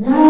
Yeah.